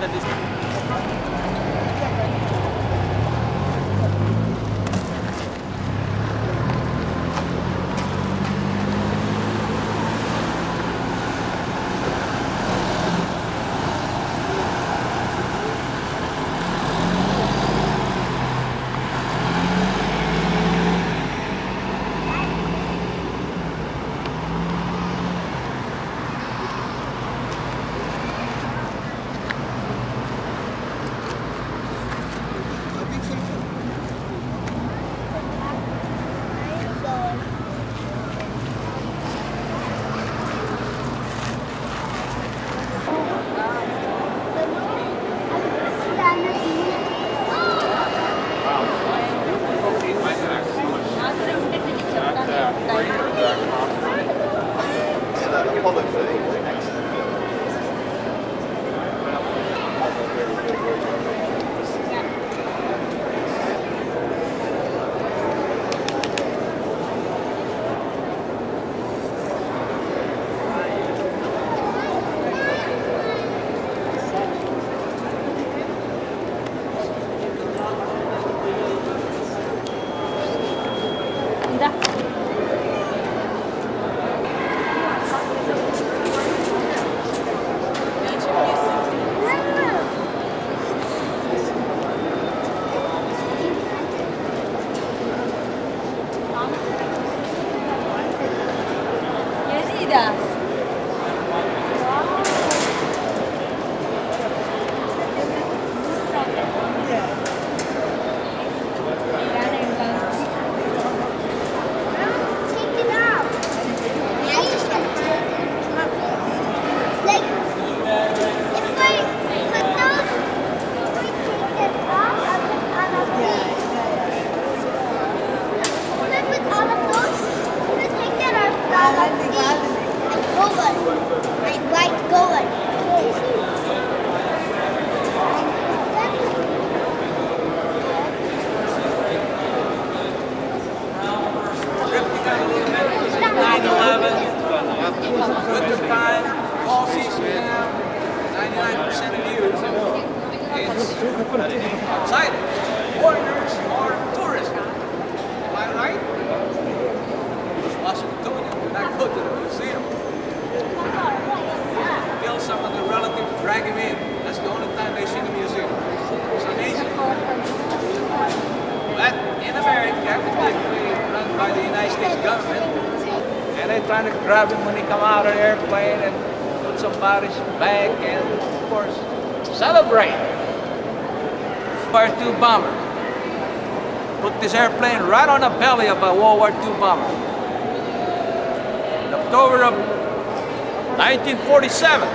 the dis- is outside. Foreigners or tourists. Am I right? Washingtonians do not go to the museum. Kill some of the relatives, to drag him in. That's the only time they see the museum. It's amazing. But in America, particularly run by the United States government, and they're trying to grab him when he come out of the airplane and put somebody's back and, of course, celebrate. War II bomber. Put this airplane right on the belly of a World War II bomber. In October of 1947,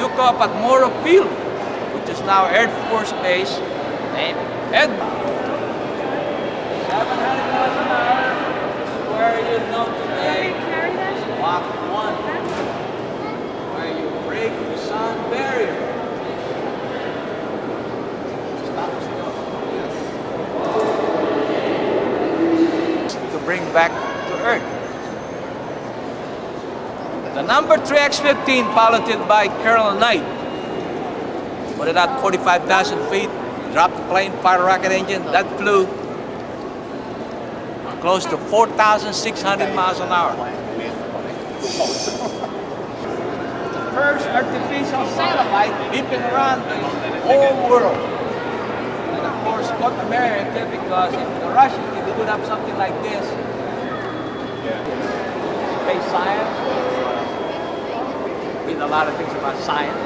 took off at Morrow Field, which is now Air Force Base, named Edmund. 700 miles an hour, where you know today, Mach 1, where you break the sound barrier. To bring back to Earth. The number 3X-15 piloted by Colonel Knight put it at 45,000 feet, dropped the plane, fired a rocket engine, that flew close to 4,600 miles an hour. The first artificial satellite beeping around the whole world. And of course, got America because if the Russians could put up something like this, space science, read a lot of things about science.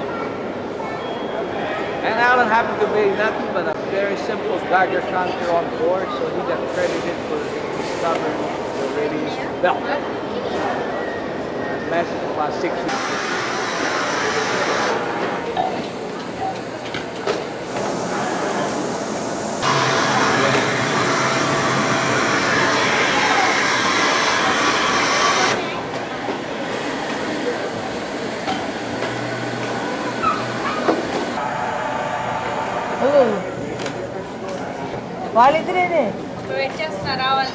And Alan happened to be nothing but a very simple Geiger counter on board, so he got credited for discovering the radiation belt. It lasted about six years. వాళ్ళిద్దరేనే. Wait చేస్తున్నా రావాలి.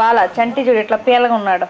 వాళ్ళ చంటి చూడు ఇట్లా పీలగా ఉన్నాడు.